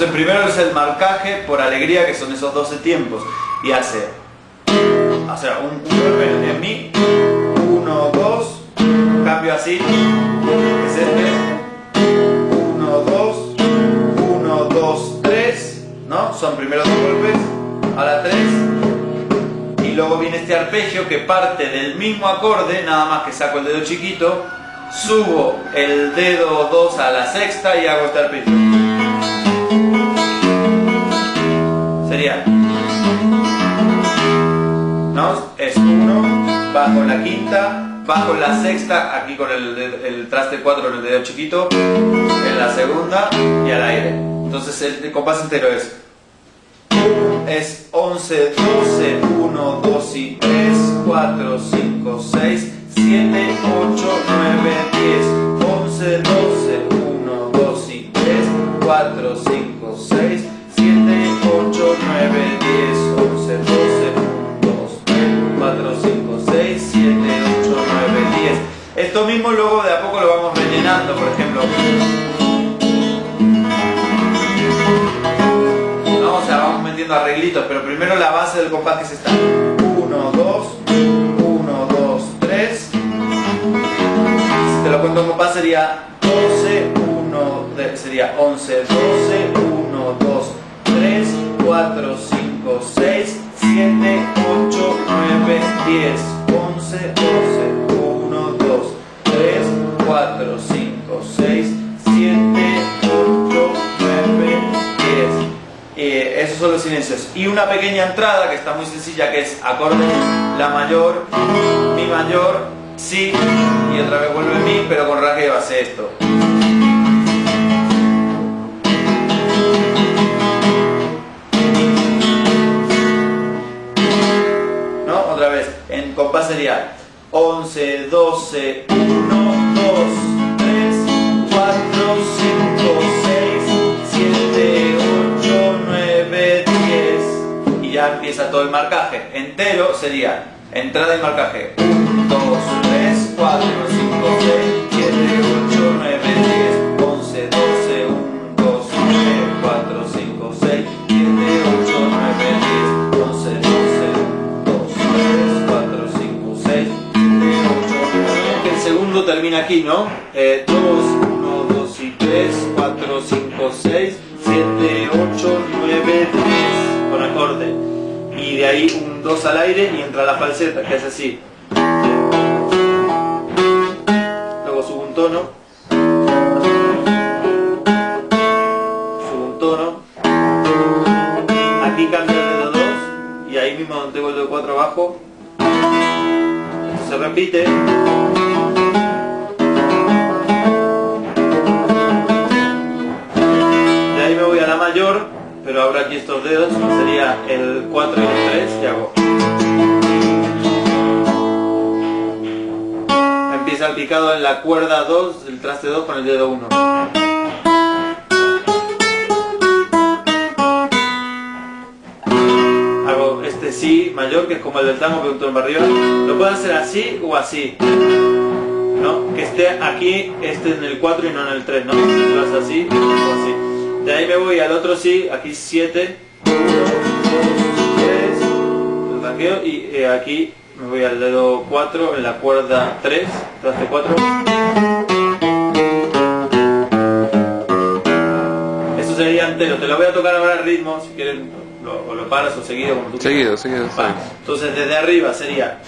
Entonces primero es el marcaje por alegría, que son esos 12 tiempos, y hace, un, golpe en mi, 1, 2, cambio así, es este, 1, 2, 1, 2, 3, ¿no? Son primero dos golpes, ahora 3, y luego viene este arpegio que parte del mismo acorde, nada más que saco el dedo chiquito, subo el dedo 2 a la sexta y hago este arpegio. ¿No? Es 1, bajo la quinta, bajo la sexta, aquí con el, el traste 4 con el dedo chiquito, en la segunda y al aire. Entonces el compás entero es es 11, 12, 1, 2 y 3, 4, 5, 6, 7, 8, 9, 10, 11, 12, Esto mismo luego de a poco lo vamos rellenando, por ejemplo. No, o sea, vamos metiendo arreglitos, pero primero la base del compás que es esta. 1, 2, 1, 2, 3. Si te lo cuento en compás sería 12, 1, sería 11, 12, 1, 2, 3, 4, 5, 6, 7, 8, 9, 10, 11, 12, 5, 6, 7, 8, 9, 10. Eh, esos son los silencios. Y una pequeña entrada que está muy sencilla que es acorde La mayor, Mi mayor, Si y otra vez vuelve Mi, pero con rasgue hace esto. ¿No? Otra vez. En compás sería 11, 12, 1, 2, 3, 4, 5, 6, 7, 8, 9, 10. Y ya empieza todo el marcaje. Entero sería entrada y marcaje. 1, 2, 3, 4, 5, 6, 7, 8, 9, 10, 11, 12, 1, 2, 3, 4, 5, 6, 7, 8, 9, 10, 11, 12, 1, 2, 3, 4, 5, 6, 7, 8, 9. Que el segundo termina aquí, ¿no? Eh, 2, 1, 2 y 3, 4, 5, 6, 7, 8, 9, 10. Con acorde. Y de ahí un 2 al aire y entra la falseta, que es así. Luego subo un tono. Subo un tono. Aquí cambio el dedo 2 y ahí mismo donde tengo el dedo 4 abajo. Esto se repite. Pero ahora aquí estos dedos, sería el 4 y el 3 y hago. Empieza el picado en la cuerda 2, el traste 2 con el dedo 1. Hago este sí mayor, que es como el del tango que un tono arriba. Lo puedo hacer así o así. ¿No? Que esté aquí, este en el 4 y no en el 3, ¿no? Si lo haces así o así. De ahí me voy al otro sí, aquí 7, 1, 2, 3, el tanqueo y eh, aquí me voy al dedo 4 en la cuerda 3, traste 4. Eso sería entero, te lo voy a tocar ahora al ritmo, si quieren lo, o lo paras o seguido como tú Seguido, quieras. seguido, seguido. Entonces desde arriba sería